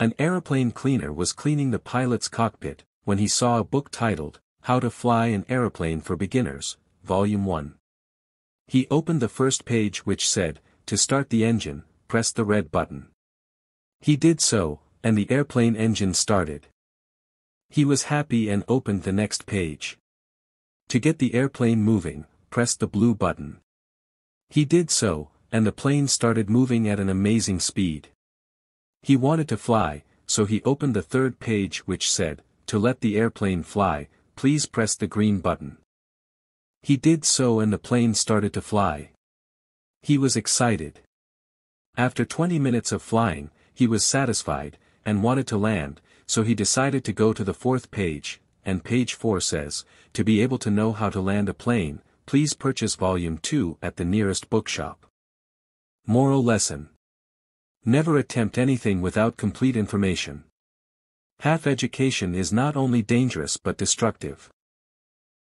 An aeroplane cleaner was cleaning the pilot's cockpit, when he saw a book titled, How to Fly an Aeroplane for Beginners, Volume 1. He opened the first page which said, To start the engine, press the red button. He did so, and the airplane engine started. He was happy and opened the next page. To get the airplane moving, press the blue button. He did so, and the plane started moving at an amazing speed. He wanted to fly, so he opened the third page which said, to let the airplane fly, please press the green button. He did so and the plane started to fly. He was excited. After 20 minutes of flying, he was satisfied, and wanted to land, so he decided to go to the fourth page, and page 4 says, to be able to know how to land a plane, please purchase volume 2 at the nearest bookshop. Moral Lesson Never attempt anything without complete information. Half education is not only dangerous but destructive.